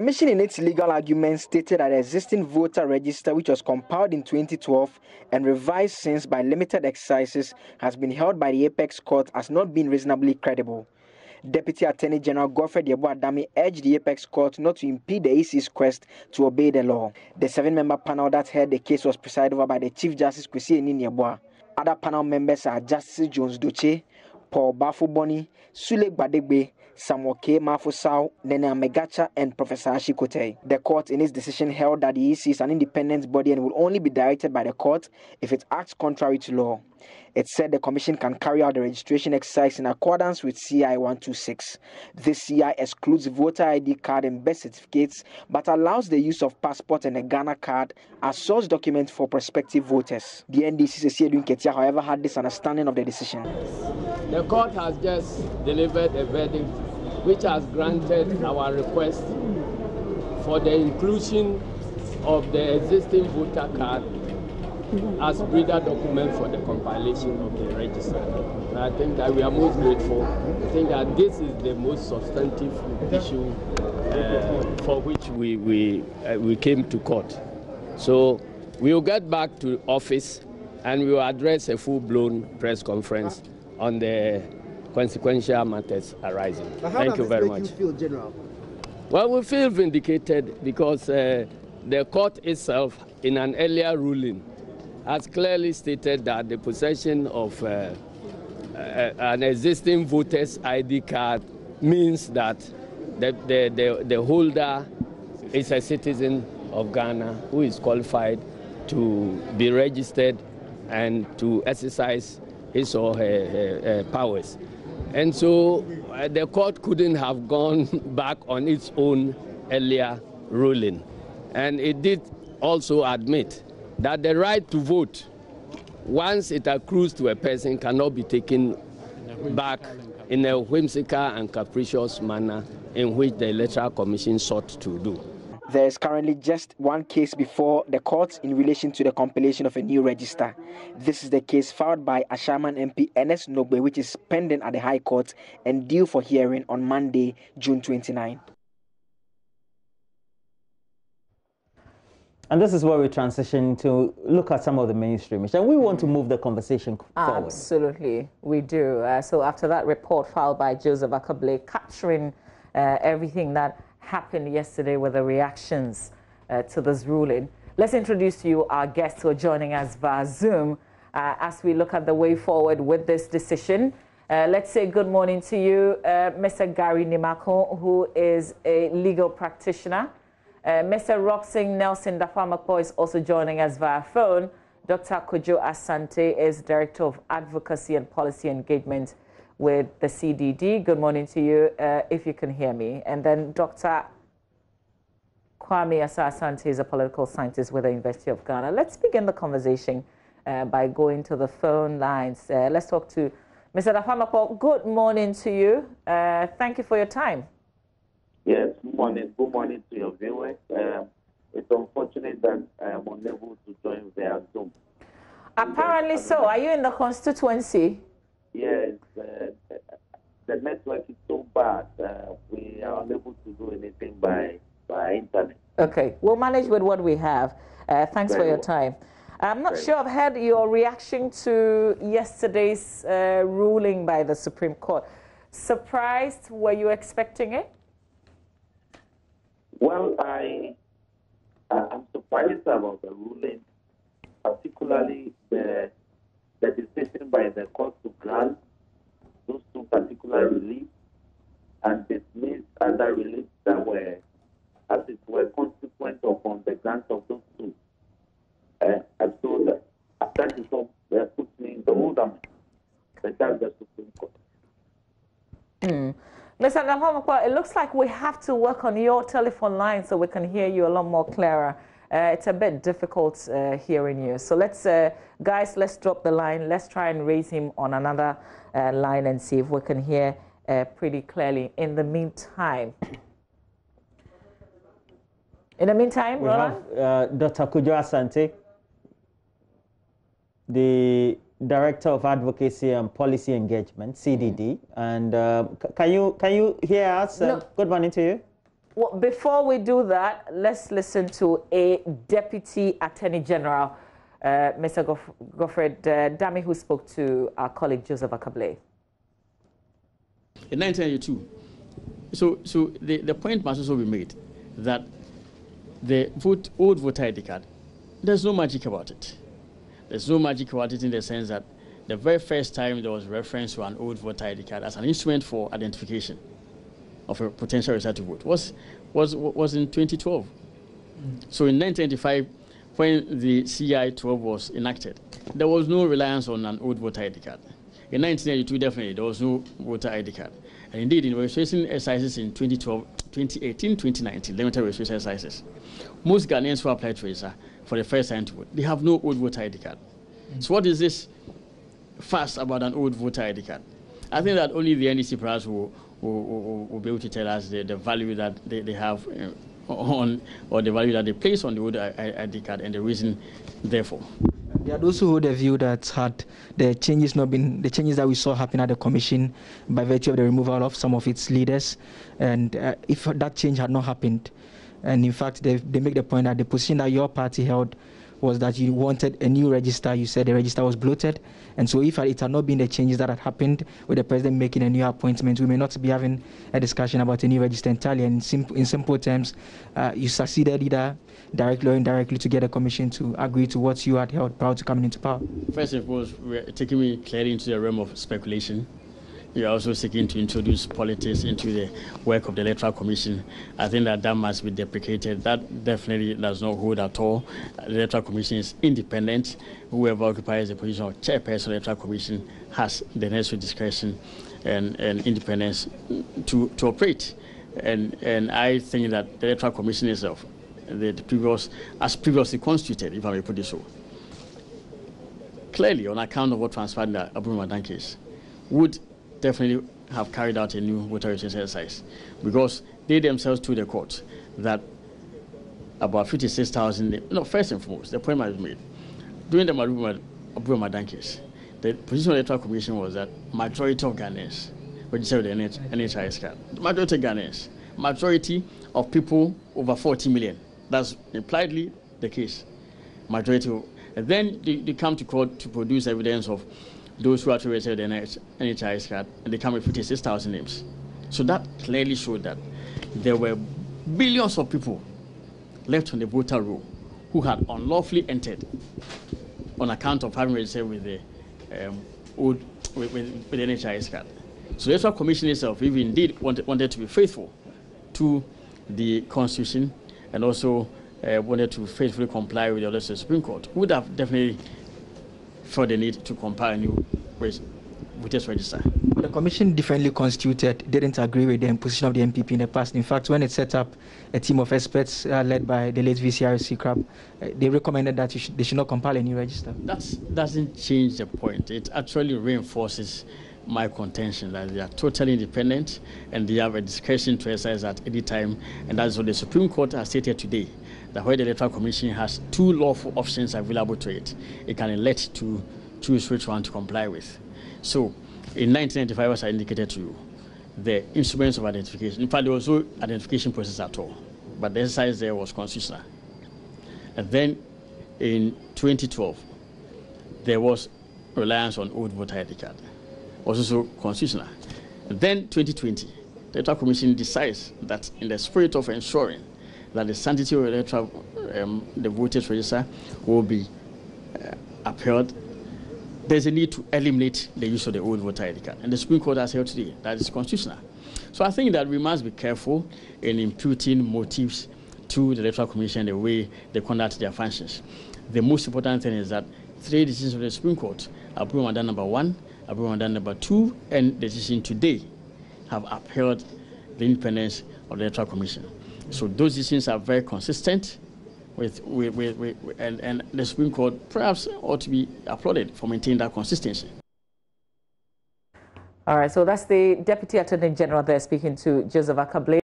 Commission in its legal argument stated that the existing voter register, which was compiled in 2012 and revised since by limited exercises, has been held by the apex court as not being reasonably credible. Deputy Attorney General Godfred Yeboah Dame urged the apex court not to impede the EC's quest to obey the law. The seven-member panel that heard the case was presided over by the Chief Justice Kwesi Enin. Other panel members are Justice Jones Dotse, Paul Bafo Sule Gbadegbe, Samuel K. Marful-Sau, Nene Amegatcher, and Professor Ashie Kotey. The court, in its decision, held that the EC is an independent body and will only be directed by the court if it acts contrary to law. It said the commission can carry out the registration exercise in accordance with CI 126. This CI excludes voter ID card and birth certificates but allows the use of passport and a Ghana card as source documents for prospective voters. The NDC Asiedu Nketia, however, had this understanding of the decision. The court has just delivered a verdict which has granted our request for the inclusion of the existing voter card as breeder document for the compilation of the register. And I think that we are most grateful. I think that this is the most substantive issue uh, for which we, we, uh, we came to court. So we will get back to office and we will address a full-blown press conference on the consequential matters arising. Thank you very much. You feel, well, we feel vindicated because uh, the court itself, in an earlier ruling, has clearly stated that the possession of uh, uh, an existing voter's ID card means that the, the, the, the, holder is a citizen of Ghana who is qualified to be registered and to exercise his or her, her, her powers. And so uh, the court couldn't have gone back on its own earlier ruling. And it did also admit that the right to vote, once it accrues to a person, cannot be taken back in a whimsical and capricious manner in which the Electoral Commission sought to do. There is currently just one case before the courts in relation to the compilation of a new register. This is the case filed by Ashaiman MP Ernest Norgbey, which is pending at the High Court and due for hearing on Monday, June 29. And this is where we transition to look at some of the mainstream issues. And we want to move the conversation forward. Absolutely, we do. Uh, so after that report filed by Joseph Ackah-Blay capturing uh, everything that happened yesterday with the reactions uh, to this ruling, let's introduce to you our guests who are joining us via Zoom uh, as we look at the way forward with this decision. Uh, let's say good morning to you, uh, Mr. Gary Nimako, who is a legal practitioner. Uh, Mr. Rockson-Nelson Dafeamekpor is also joining us via phone. Dr. Kojo Asante is Director of Advocacy and Policy Engagement with the CDD. Good morning to you, uh, if you can hear me. And then Dr. Kwame Asante is a political scientist with the University of Ghana. Let's begin the conversation uh, by going to the phone lines. Uh, let's talk to Mr. Dafeamekpor. Good morning to you. Uh, thank you for your time. Yes, good morning. Good morning to your viewers. Uh, it's unfortunate that I am unable to join via Zoom. Apparently so. Are you in the constituency? Network is so bad. Uh, we are unable to do anything by, by internet. Okay. We'll manage with what we have. Uh, thanks Very for your well. time. I'm not Very sure I've heard your reaction to yesterday's uh, ruling by the Supreme Court. Surprised? Were you expecting it? Well, I I'm surprised about the ruling, particularly the the decision by the court to grant those two particular reliefs and dismiss other reliefs that were, as it were, consequent upon the grant of those two. Uh, and so that, that is what uh, puts me in the wonderment that that's the Supreme Court. Mm. Mr. Dafeamekpor, it looks like we have to work on your telephone line so we can hear you a lot more clearer. Uh, it's a bit difficult uh, hearing you. So let's, uh, guys, let's drop the line. Let's try and raise him on another uh, line and see if we can hear uh, pretty clearly. In the meantime, in the meantime, we Roland? have uh, Dr. Kojo Asante, the Director of Advocacy and Policy Engagement, CDD. And uh, can you can you hear us? No. Good morning to you. Well, before we do that, let's listen to a Deputy Attorney General, uh, Mr. Gof Godfred uh, Dame, who spoke to our colleague Joseph Ackah-Blay. In 1992, so, so the, the point must also be made that the vote, old voter ID card, there's no magic about it. There's no magic about it in the sense that the very first time there was reference to an old voter ID card as an instrument for identification of a potential registered vote was, was, was in 2012. Mm. So in 1995, when the CI 12 was enacted, there was no reliance on an old voter ID card. In 1992, definitely, there was no voter ID card. And indeed, in registration exercises in 2012, 2018, 2019, limited registration exercises, most Ghanaians who apply to register for the first time to vote, they have no old voter ID card. Mm. So what is this fuss about an old voter ID card? I think that only the NDC perhaps will, will, will, be able to tell us the, the value that they, they have uh, on, or the value that they place on the old ID card and the reason therefore. There are those who hold the view that had the changes not been the changes that we saw happen at the commission by virtue of the removal of some of its leaders, and uh, if that change had not happened, and in fact they they make the point that the position that your party held was that you wanted a new register. You said the register was bloated. And so, if it had not been the changes that had happened with the president making a new appointment, we may not be having a discussion about a new register entirely. And in, simple, in simple terms, uh, you succeeded either directly or indirectly to get a commission to agree to what you had held prior to coming into power. First and foremost, we're taking me clearly into the realm of speculation. You're also seeking to introduce politics into the work of the Electoral Commission. I think that that must be deprecated. That definitely does not hold at all. The Electoral Commission is independent. Whoever occupies the position of chairperson of the Electoral Commission has the necessary discretion and, and independence to, to operate. And, and I think that the Electoral Commission itself, the, the previous, as previously constituted, if I may put it so, clearly on account of what transpired in the Abu Ramadan case, would definitely have carried out a new registration exercise because they themselves told the court that about 56,000, no, first and foremost, the point I made, during the Abu Ramadan case, the position of the Electoral Commission was that majority of Ghanaians registered with the NHIS card. The majority of Ghanaians, majority of people over 40 million. That's impliedly the case. Majority. Of, and then they, they come to court to produce evidence of those who actually registered the NHIS card, and they come with 56,000 names. So that clearly showed that there were billions of people left on the voter roll who had unlawfully entered on account of having registered with the um, old with, with, with, card. So the Electoral Commission itself, if indeed wanted, wanted to be faithful to the Constitution and also uh, wanted to faithfully comply with the orders of the Supreme Court, would have definitely felt the need to compile a new voters register. The commission differently constituted didn't agree with the imposition of the NPP in the past. In fact, when it set up a team of experts uh, led by the late VCRAC Crabbe, uh, they recommended that sh they should not compile a new register. That doesn't change the point. It actually reinforces my contention that they are totally independent and they have a discretion to exercise at any time. And that's what the Supreme Court has stated today that where the Electoral Commission has two lawful options available to it, it can elect to choose which one to comply with. So, in 1995, as I indicated to you, the instruments of identification, in fact, there was no identification process at all, but the exercise there was constitutional. And then in 2012, there was reliance on old voter ID card, also constitutional. And then 2020, the Electoral Commission decides that in the spirit of ensuring that the sanctity of the electoral, um, the voters register will be uh, upheld. There's a need to eliminate the use of the old voter ID card, and the Supreme Court has held today that is constitutional. So I think that we must be careful in imputing motives to the Electoral Commission the way they conduct their functions. The most important thing is that three decisions of the Supreme Court, Abu Ramadan number one, Abu Ramadan number two, and the decision today have upheld the independence of the Electoral Commission. So those decisions are very consistent with, with, with, with, and, and the Supreme Court perhaps ought to be applauded for maintaining that consistency. All right, so that's the Deputy Attorney General there speaking to Joseph Ackah-Blay.